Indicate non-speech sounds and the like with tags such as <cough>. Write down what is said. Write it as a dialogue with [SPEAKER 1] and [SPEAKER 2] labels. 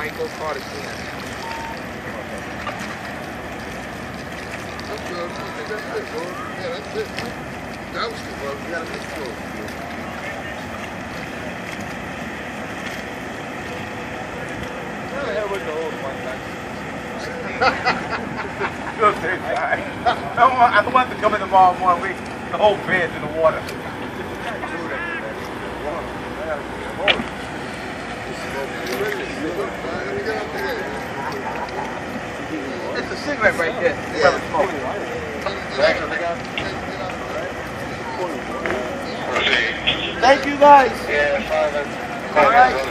[SPEAKER 1] Michael Carter
[SPEAKER 2] That's good. I think that's it, bro. Yeah, that's it. That was the bro. We got a miss bro.
[SPEAKER 1] Where the hell was the old one? Good <laughs> thing. I don't want, want to come in tomorrow morning. We the whole bed's in the water.
[SPEAKER 2] Let me get up there.
[SPEAKER 1] It's a cigarette right there. Whoever smokes. Thank you guys. All right.